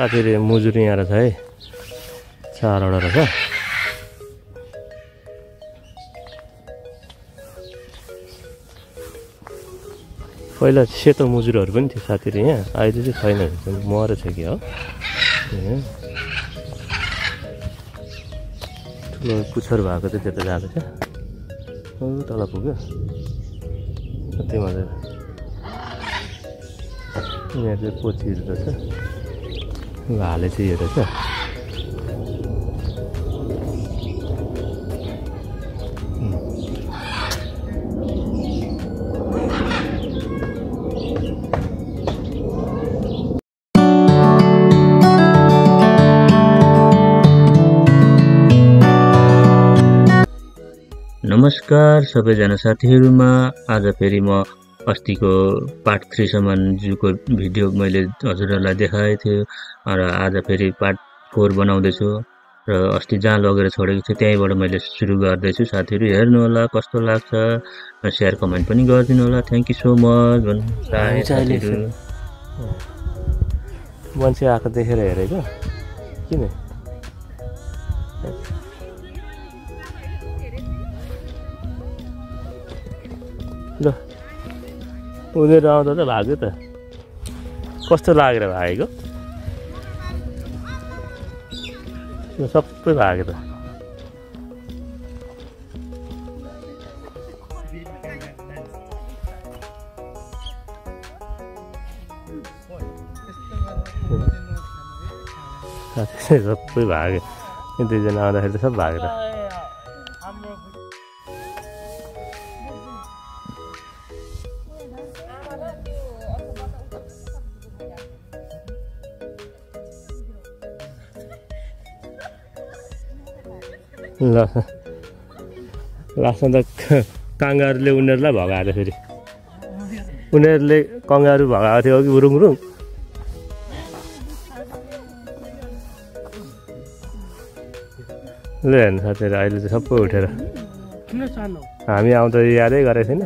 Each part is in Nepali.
साथीहरू मुजुरी यहाँ रहेछ है। चारवटा रहेछ। पहिला सेतो मुजुरहरू पनि थियो साथीहरू यहाँ। अहिले चाहिँ छैन मरेछ कि हो। ठुलो पुच्छर भएको चाहिँ त्यता जाँदैछ तल पुग्यो। कति मजा यहाँ चाहिँ पोचीहरू रहेछ। भाले चाहिँ यो रहेछ नमस्कार सबैजना साथीहरूमा आज फेरि म अस्तिको पार्ट थ्रीसम्म जूको भिडियो मैले हजुरहरूलाई देखाएको थियो र आज फेरि पार्ट फोर बनाउँदैछु र अस्ति जहाँ लगेर छोडेको थियो त्यहीँबाट मैले सुरु गर्दैछु। साथीहरू हेर्नु होला कस्तो लाग्छ सेयर कमेन्ट पनि गरिदिनु होला थ्याङ्क यू सो मच भन्नु मान्छे आएको देखेर हेरेको? किन? ल। उनीहरू आउँदा त भाग्यो त। कस्तो लागेर भागेको? सबै भाग्यो त सबै भाग्यो। दुईजना आउँदाखेरि त सब भागेर। ल लास्टमा त काङ्गारुले उनीहरूलाई भगाएको फेरि। उनीहरूले कङ्गारु भगाएको थियो अघि उरुङ उरुङ ल हेर्नु साथीहरू अहिले चाहिँ सबै उठेर। हामी आउँदा यादै गरेको छैन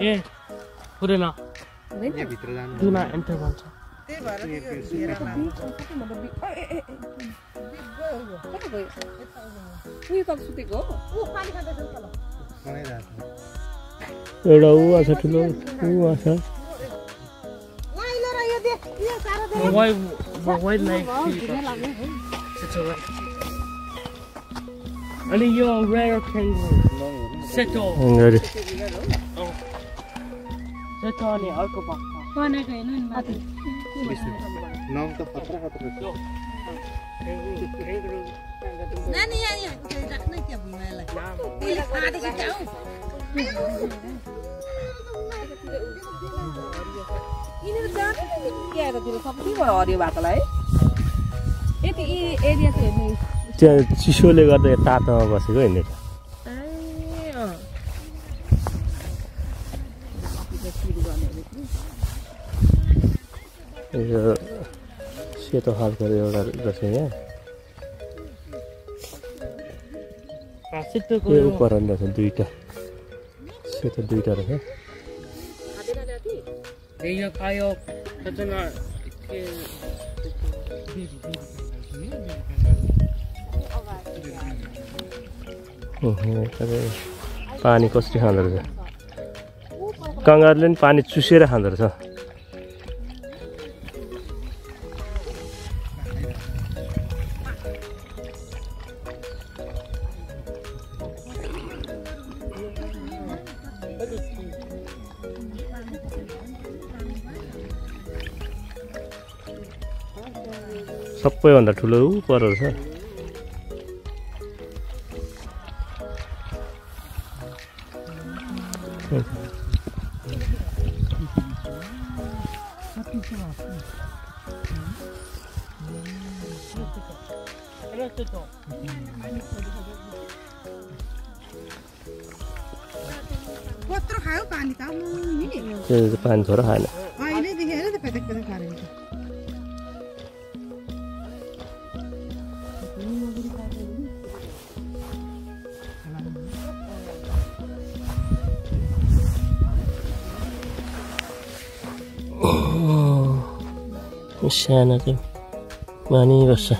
ए पुरै न एन्टर भन्छ एउटा ऊ आछ ठुलो ऊ आछ वाइ वाइल्ड लाइफ अनि यो रेयर सेतो अर्को पक्का नानी यहाँ यहाँ राख्नै क्या भुइँमालाई। त्यसले खाँदैछ क्या हौ? यिनीहरू जाँदैन नि क्यारातिर सबैबाट हरियो भएकोलाई यति एरिया चाहिँ हेर्ने। त्यहाँ चिसोले गर्दा तातोमा बसेको यिनीहरू यो सेतो खालको एउटा रहेछ यहाँ उपर रहेछ दुईवटा सेतो दुईवटा रहेछ। पानी कसरी खाँदो रहेछ? कङ्गारले पनि पानी चुसेर खाँदो रहेछ। सबैभन्दा ठुलो ऊ पर रहेछ सेतो कत्रो खायो पानी त। आम्मै। त्यो चाहिँ पानी छोरा खाएन। सानो चाहिँ मानिबस्छ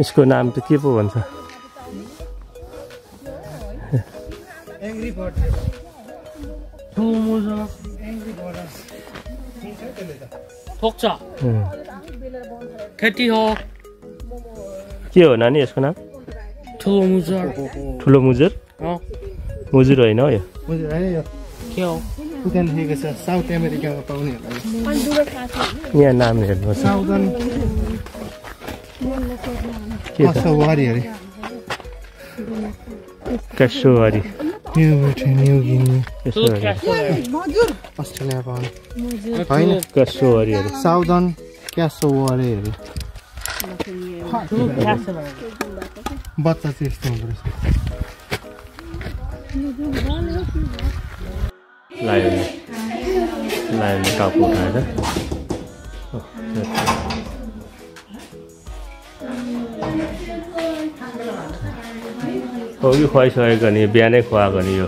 यसको नाम चाहिँ के पो भन्छ ठुलो उम्, खेती हो के हो नानी यसको नाम ठुलो मुजा ठुलो मुजुर मुजुर होइन हो यो हजुर होइन यो के हो उद्यान लेखेको छ साउथ अमेरिकामा पाउनेहरूलाई यहाँ नाम हेर्नुहोस् के यसो ठुलो अरे क्यासो अस्ट्रेलिया पाउने होइन कासोवारी अरे साउदर्न क्यासोवारे अरे बच्चा चाहिँ यस्तो हुँदो रहेछ लायोन लायोनले टाउको उठाएर हो कि खुवाइसकेको नि बिहानै खुवाएको नि यो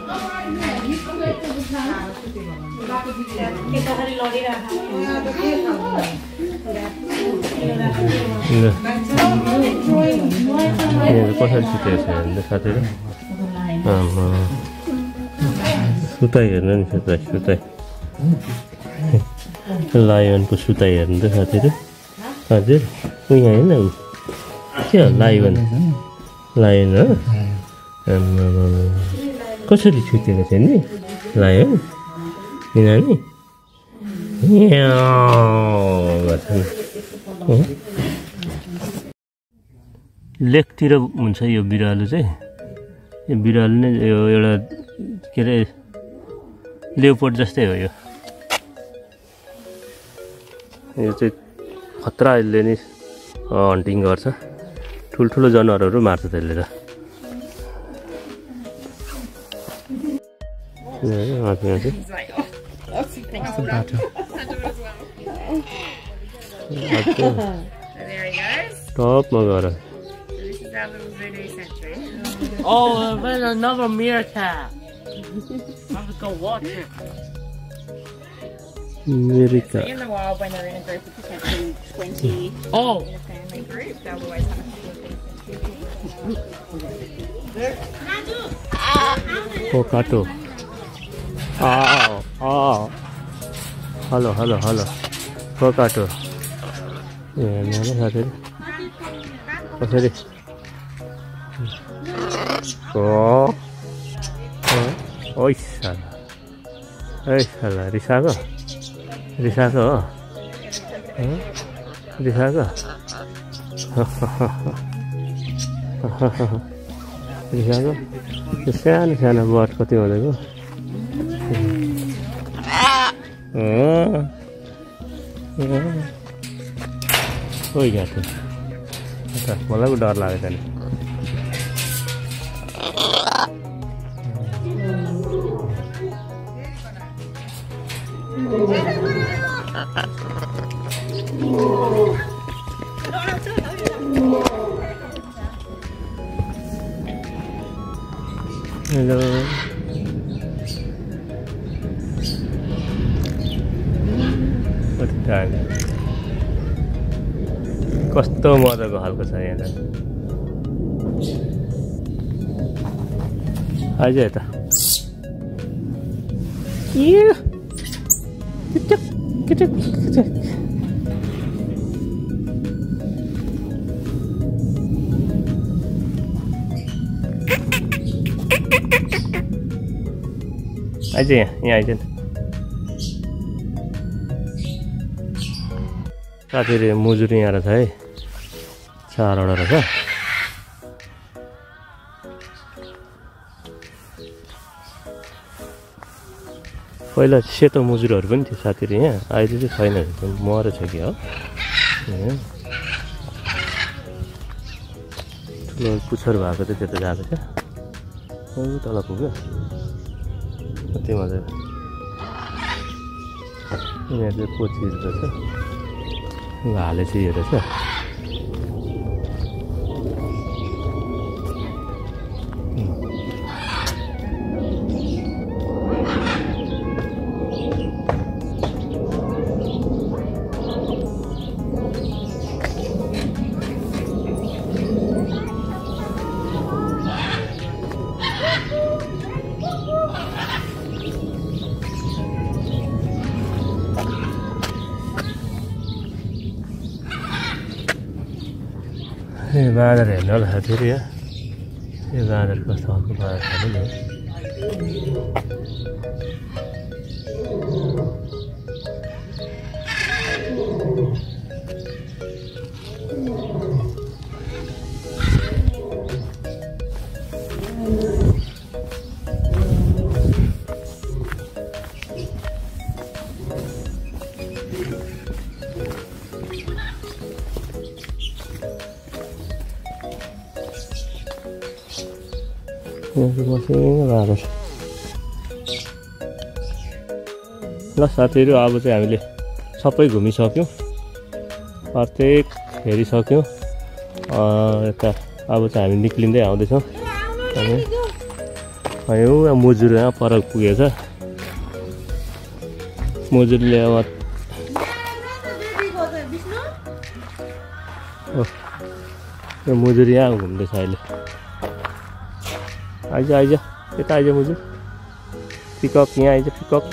कसरी सुतेको छ हेर्नु साथीहरू सुताइ हेर्नु नि सुताइ सुताइ लायोनको सुताइ हेर्नु त साथीहरू हजुर यहाँ होइन ऊ के हो लायोन हो। कसरी सुतेको छ नि? लायोन किनभने? नि? लेकतिर हुन्छ यो बिरालो चाहिँ। यो बिरालो नै यो एउटा के अरे लेउपोर्ट जस्तै हो यो। यो चाहिँ खतरा यसले नि हन्टिङ गर्छ। ठुल्ठुलो जनावरहरू मार्छ त्यसले त टपमा गएर Oh, there's another meerkat. I'm gonna go watch it. Very good. Stay the wall when they're in a group because there's 20 oh. in a family group. They'll always have a couple of these. Kokato. Oh, oh. Hello, hello, hello. Kokato. Yeah, man, that's it. What's it? Oh. Oh, it's a. It's a. It's a. रिसाएको हो? रिसाएको रिसाएको सानो सानो बट कति घाँटो मलाई पो डर लाग्यो त्यहाँदेखि हेलो टाढो कस्तो मजाको खालको छ यहाँ त? आइज इयो। किचक, किचक, किचक। आइज यहाँ यहाँ आइज न साथीहरू मुजुरी यहाँ रहेछ है चारवटा रहेछ पहिला सेतो मुजुरहरू पनि थियो साथीहरू यहाँ। अहिले चाहिँ छैन। त्यो मरेछ कि हो। ठुलो पुच्छर भएको चाहिँ त्यता गएको छ ऊ तल पुग्यो। कति मजा यहाँ चाहिँ कोचीहरू रहेछ हाले चाहिँ यो रहेछ ए बाँदर हेर्नु होला फेरि बाँदर छ। ल साथीहरू अब चाहिँ हामीले सबै घुमिसक्यौँ। प्रत्येक हेरिसक्यौँ। यता अब चाहिँ हामी निक्लिँदै आउँदैछौँ। यो मुजुर यहाँ पर पुगेछ। मुजुरले अब यो मुजुर यहाँ घुम्दैछ अहिले। आइज आइज यता आइज मुजुर पिकअप यहाँ आइज पिकअप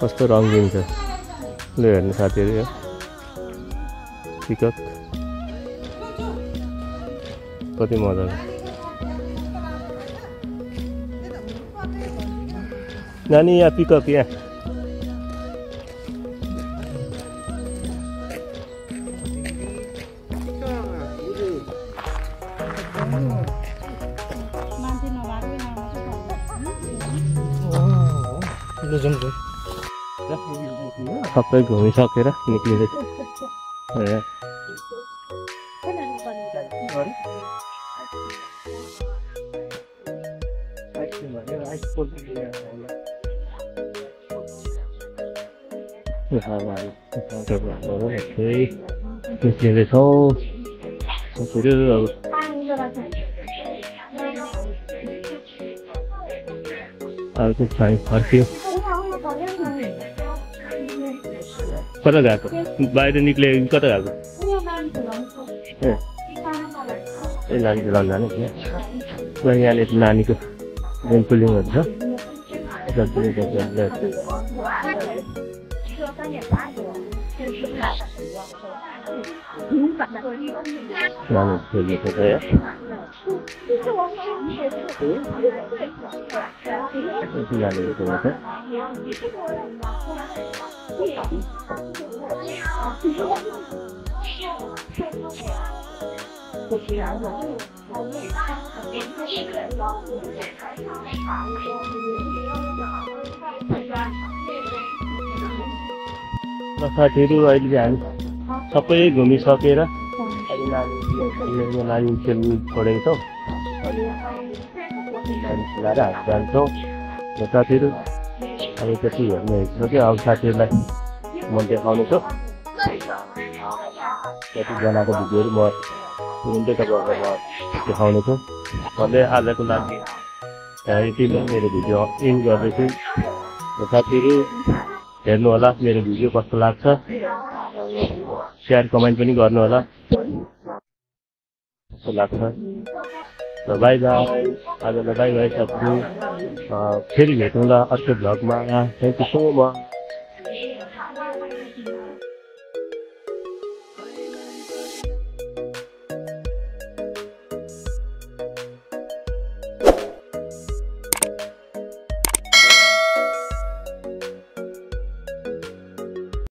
कस्तो रङ्गिन छ लु हेर्नु साथीहरू यो पिकअप कति मजाको नानी यहाँ पिकअप यहाँ 네. 갑자기 거기서 그래? 느끼는 그래. 하와이 저거 오케이 그래서 소리를 아, 그, 잘, 잘, 잘, कता गएको? बाहिर निक्ले कता गएको? ए। ए नानीको लानु जाने ल यहाँनिर नानीको एम्पुलिङहरू छ जति जति नानी खेल्नु छ है यति नानीको छ र साथीहरू अहिले चाहिँ हामी सबै घुमिसकेर अहिले नानी खेल्ने नानी खेल्नु छोडेको छौँ अनि खेलाएर हामी जान्छौँ साथीहरू अब त्यति हेर्नु हेरिसक्यो अब साथीहरूलाई म देखाउने छु कतिजनाको भिडियोहरू म तुरुन्तै तपाईँहरूलाई म देखाउने छु भन्दै आजको लागि यतिमा मेरो भिडियो इन्ड गर्दैछु साथीहरू हेर्नु होला मेरो भिडियो कस्तो लाग्छ सेयर कमेन्ट पनि गर्नु होला कस्तो लाग्छ बाय बाय आजलाई बाई बाई सबको फेरि भेटौँला अर्को भ्लगमा थैंक यू सो मच